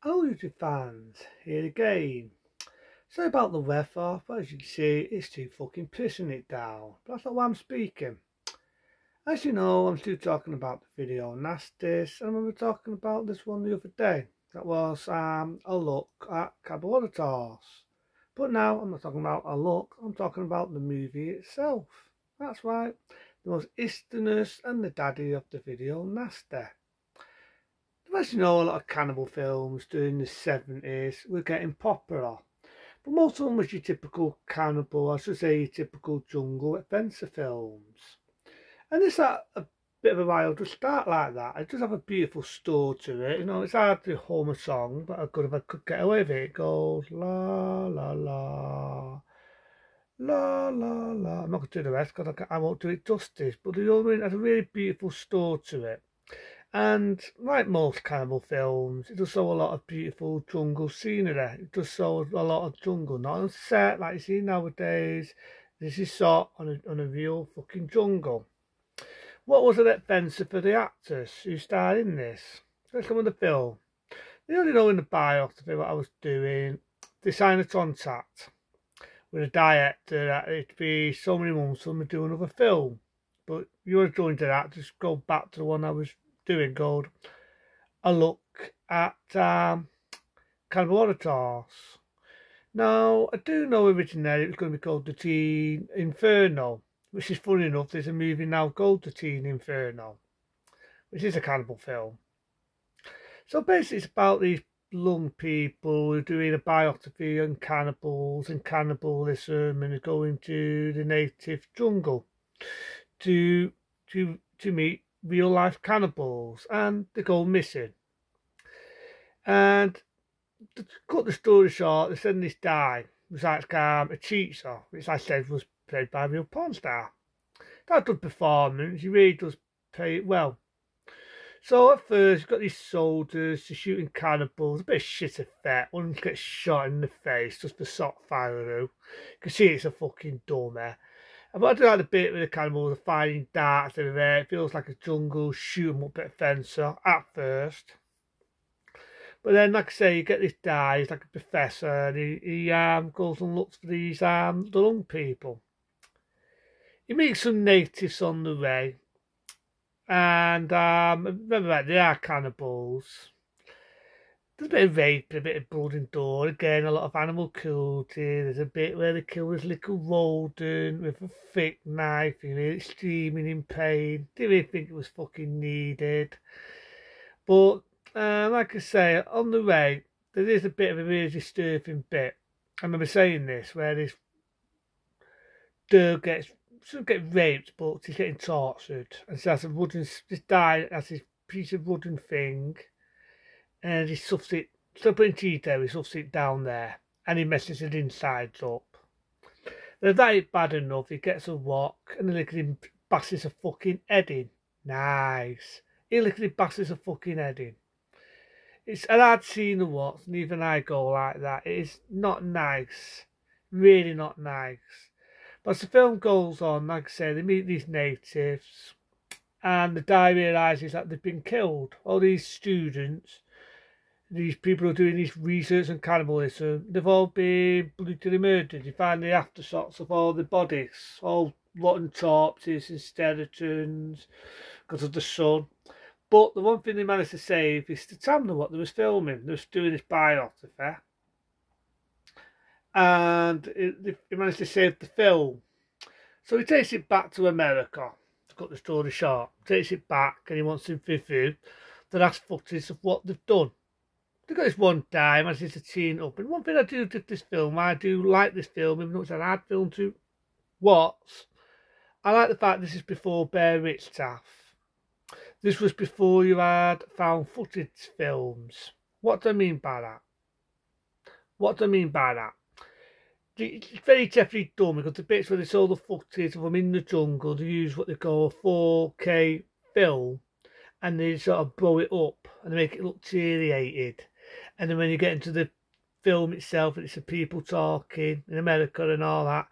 Hello YouTube fans, here again. So about the weather, but as you can see, it's too fucking pissing it down. But that's not why I'm speaking. As you know, I'm still talking about the video Nasties, and I remember talking about this one the other day. That was um, a look at Cannibal Holocaust. But now I'm not talking about a look, I'm talking about the movie itself. That's right, the most istiness and the daddy of the video Nasty. As you know, a lot of cannibal films during the 70s were getting popular. But most of them was your typical cannibal, I should say your typical jungle adventure films. And this had a bit of a while to start like that. It does have a beautiful store to it. You know, it's hard to hum a song, but I could if I could get away with it. It goes la la la. La la la. I'm not going to do the rest because I, I won't do it justice. But the other one has a really beautiful store to it. And like most cannibal films, it does show a lot of beautiful jungle scenery. It does show a lot of jungle, not on set like you see nowadays. This is shot on a, on a real fucking jungle. What was it offensive for the actors who starred in this? Let's come on the film. They only know in the biography what I was doing. They signed a contract with a director that it'd be so many months for me do another film. But you were joined to that, just go back to the one I was doing called a look at um, Cannibal Holocaust. Now, I do know originally it was going to be called The Green Inferno, which is funny enough, there's a movie now called The Green Inferno, which is a cannibal film. So basically, it's about these young people who are doing a biography on cannibals and cannibalism and are going to the native jungle to to to meet real life cannibals and they go missing. And to cut the story short, they send this guy who's like um, a cheater, which I said was played by a real porn star. That good performance, he really does play it well. So at first, you've got these soldiers shooting cannibals, a bit of shit effect. One gets shot in the face just for shot fire You can see it's a fucking dummy. But I do like the bit with the cannibals firing darts everywhere. It feels like a jungle, shoot 'em up at fencer at first. But then, like I say, you get this guy, he's like a professor, and he, he um, goes and looks for these um, the young people. He meets some natives on the way, and um, remember that they are cannibals. There's a bit of rape, a bit of blood and gore. Again, a lot of animal cruelty. There's a bit where they kill this little rodent with a thick knife and it's screaming in pain. Didn't really think it was fucking needed. But, uh, like I say, on the way, there is a bit of a really disturbing bit. I remember saying this, where this girl gets, doesn't get raped, but she's getting tortured. And she has a wooden, this guy has this piece of wooden thing and he stuffs it, instead of putting cheese there, he stuffs it down there and he messes it insides up. If that ain't bad enough, he gets a walk and he bashes a fucking head in. Nice. He literally bashes a fucking head in. It's an hard scene to watch, and even I go like that. It is not nice. Really not nice. But as the film goes on, like I say, they meet these natives, and the guy realises that they've been killed. All these students these people are doing this research on cannibalism, they've all been brutally murdered. You find the aftershocks of all the bodies, all rotten corpses and skeletons because of the sun. But the one thing they managed to save is tell them what they was filming. They was doing this biography. And they managed to save the film. So he takes it back to America, to cut the story short. Takes it back and he wants to review the last footage of what they've done They've got this one time as it's a teen up. And one thing I do with this film, I do like this film, even though it's an hard film to watch. I like the fact this is before Blair Witch stuff. This was before you had found footage films. What do I mean by that? What do I mean by that? It's very definitely done because the bits where they saw the footage of them in the jungle, they use what they call a 4K film and they sort of blow it up and they make it look deteriorated. And then when you get into the film itself, and it's the people talking in America and all that,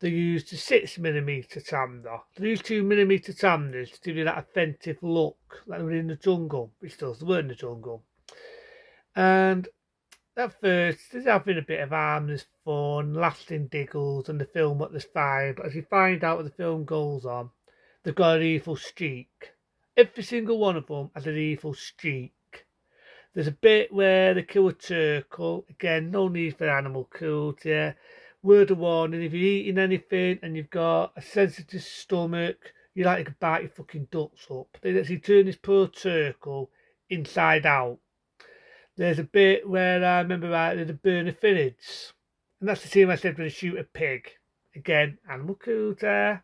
they use the six millimeter camera. They use two millimeter cameras to give you that offensive look, like we're in the jungle, which does, we're in the jungle. And at first, there's having a bit of harmless fun, lasting diggles, and the film what there's fine. But as you find out as the film goes on, they've got an evil streak. Every single one of them has an evil streak. There's a bit where they kill a turtle. Again, no need for animal cruelty. Word of warning, if you're eating anything and you've got a sensitive stomach, you like to bite your fucking ducks up. They actually turn this poor turtle inside out there's a bit where I remember right, there's a burn of fillets. And that's the scene I said when they shoot a pig. Again, animal cruelty.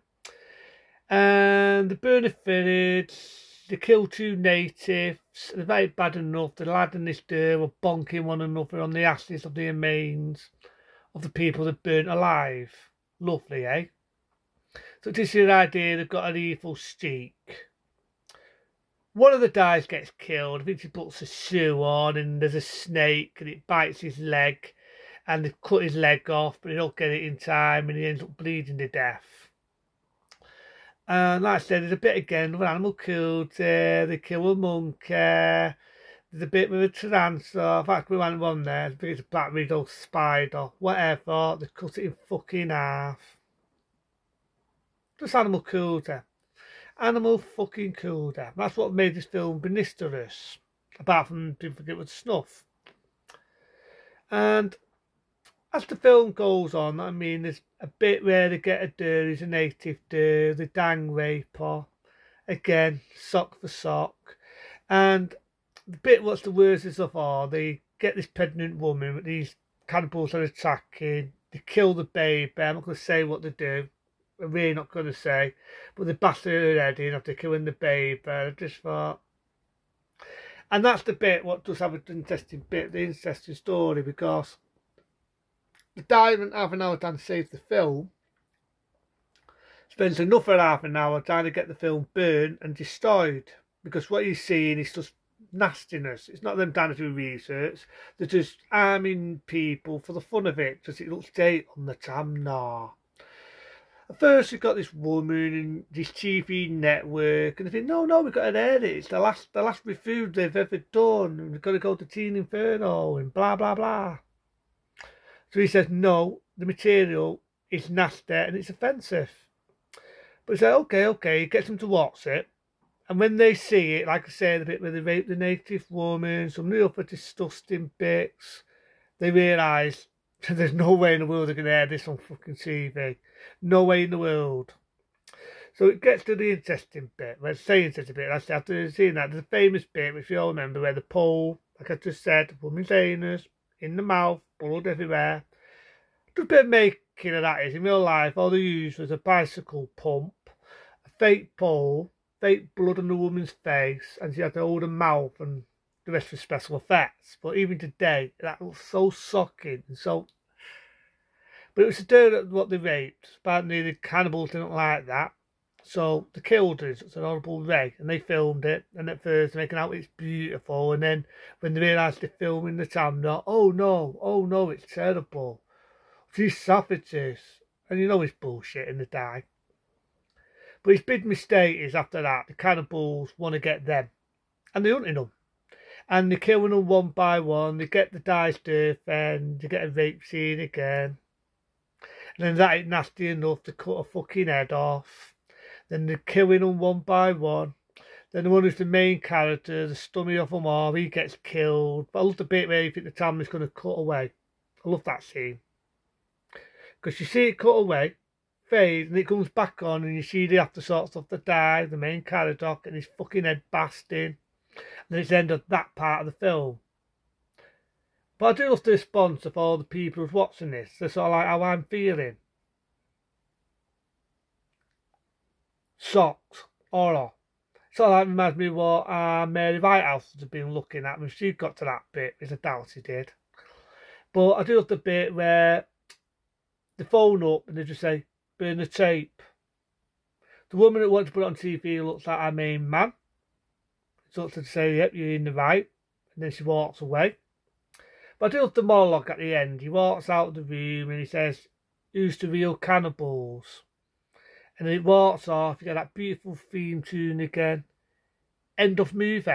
And the burn of fillets, they kill two natives. They're very bad enough. The lad and this girl were bonking one another on the ashes of the remains of the people that burnt alive. Lovely, eh? So this is the idea they've got an evil streak one of the guys gets killed. I think he puts a shoe on, and there's a snake, and it bites his leg, and they cut his leg off, but they don't get it in time, and he ends up bleeding to death. And like I said, there's a bit again of an animal killed. Uh, they kill a monkey. There's a bit with a tarantula. In fact, we went one there. I think it's a black widow spider. Whatever. They cut it in fucking half. Just animal cruelty animal fucking cruelty. That's what made this film benisterous, apart from people forget with snuff. And as the film goes on, I mean, there's a bit where they get a deer, he's a native deer, the dang raper, again, sock for sock. And the bit what's the worst is of all, they get this pregnant woman these cannibals are attacking, they kill the baby, I'm not going to say what they do, I'm really not going to say. But the bastard Eddie after killing the babe, I just thought. And that's the bit what does have an interesting bit, the interesting story, because the diamond half an hour trying to save the film spends another half an hour trying to get the film burned and destroyed. Because what you're seeing is just nastiness. It's not them trying to do research. They're just arming people for the fun of it, because it looks great on the tam. Nah. At first, you've got this woman and this TV network, and they think, no, no, we've got to edit. it. It's the last, the last review they've ever done, and we've got to go to Green Inferno, and blah, blah, blah. So he says, no, the material is nasty and it's offensive. But he said, okay, okay, he gets them to watch it. And when they see it, like I said, the bit where they rape the native woman, some real disgusting bits, they realise there's no way in the world they're going to air this on fucking TV. No way in the world. So it gets to the interesting bit. It's saying such a bit, that's after seeing that, there's a famous bit, which you all remember, where the pole, like I just said, the woman's anus, in the mouth, blood everywhere. Just a bit of making of that is, in real life, all they used was a bicycle pump, a fake pole, fake blood on the woman's face, and she had to hold her mouth and the rest was special effects. But even today, that was so shocking and so. But it was to do what they raped. Apparently, the cannibals didn't like that. So the killed us. It's an horrible way. And they filmed it. And at first, they're making out it's beautiful. And then when they realised they're filming the camera, oh no, oh no, it's terrible. These savages. And you know it's bullshit in the die. But his big mistake is after that, the cannibals want to get them. And they're hunting them and they're killing them one by one. They get the dice to and they get a rape scene again. And then that ain't nasty enough to cut a fucking head off. Then they're killing them one by one. Then the one who's the main character, the stummy of them all, he gets killed. But I love the bit where you think the camera's going to cut away. I love that scene. Because you see it cut away, fade, and it comes back on, and you see the aftershots of the die, the main character, and his fucking head basting And it's the end of that part of the film. But I do love the response of all the people who's watching this. They're sort of like how I'm feeling. Socks, horror. So that reminds me what uh, Mary Whitehouse has been looking at when she got to that bit, which I doubt she did. But I do love the bit where they phone up and they just say, burn the tape. The woman that wants to put it on TV looks like our main man sort to say, yep, you're in the right. And then she walks away. But I do love the monologue at the end. He walks out of the room and he says, who's the real cannibals? And then it walks off. You get that beautiful theme tune again. End of movie.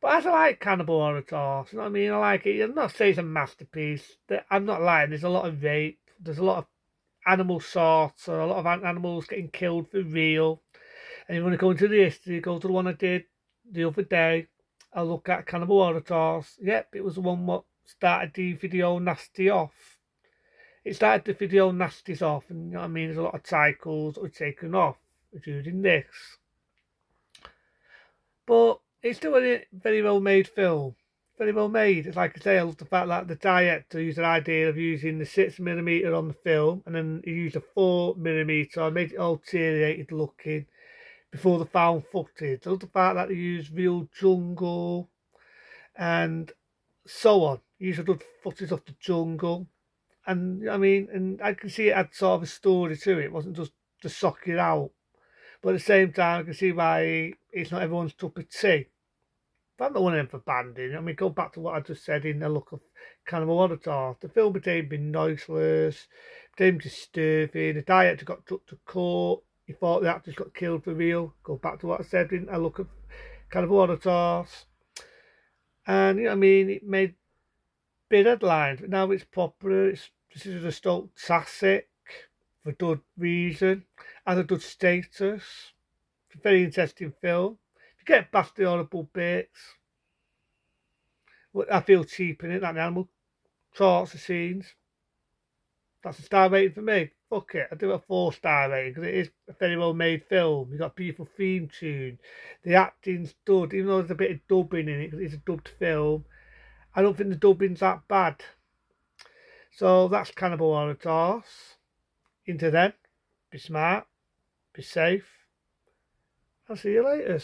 But as I like Cannibal Holocaust, you know what I mean? I like it. I'm not saying it's a masterpiece. I'm not lying. There's a lot of rape. There's a lot of animal sorts. A lot of animals getting killed for real. And you want to go into the history, go to the one I did the other day. I look at Cannibal Holocaust. Yep, it was the one what started the video nasty off. It started the video nasties off, and you know what I mean? There's a lot of cycles that were taken off, including this. But it's still a very well made film. Very well made. It's like I say, I love the fact that the director used an idea of using the 6mm on the film and then he used a 4mm, made it all deteriorated looking before the found footage. I love the fact that they used real jungle and so on. He used good footage of the jungle. And I mean, and I can see it had sort of a story to it. It wasn't just to sock it out. But at the same time, I can see why it's not everyone's cup of tea. But I'm not one of them for banding. I mean, go back to what I just said in the look of Cannibal Holocaust. The film became being noiseless, became disturbing. The director got took to court. He thought the actors got killed for real. Go back to what I said in a look of Cannibal Holocaust. And, you know I mean, it made big headlines. But now it's popular. It's this is a Stoke classic for good reason and a good status. It's a very interesting film. If you get past the horrible bits, I feel cheap in it, that animal sorts of scenes. That's a star rating for me. Fuck it, I do a four star rating because it is a very well made film. You've got a beautiful theme tune. The acting's good, even though there's a bit of dubbing in it because it's a dubbed film. I don't think the dubbing's that bad. So that's Cannibal Holocaust. Into then. Be smart. Be safe. I'll see you later.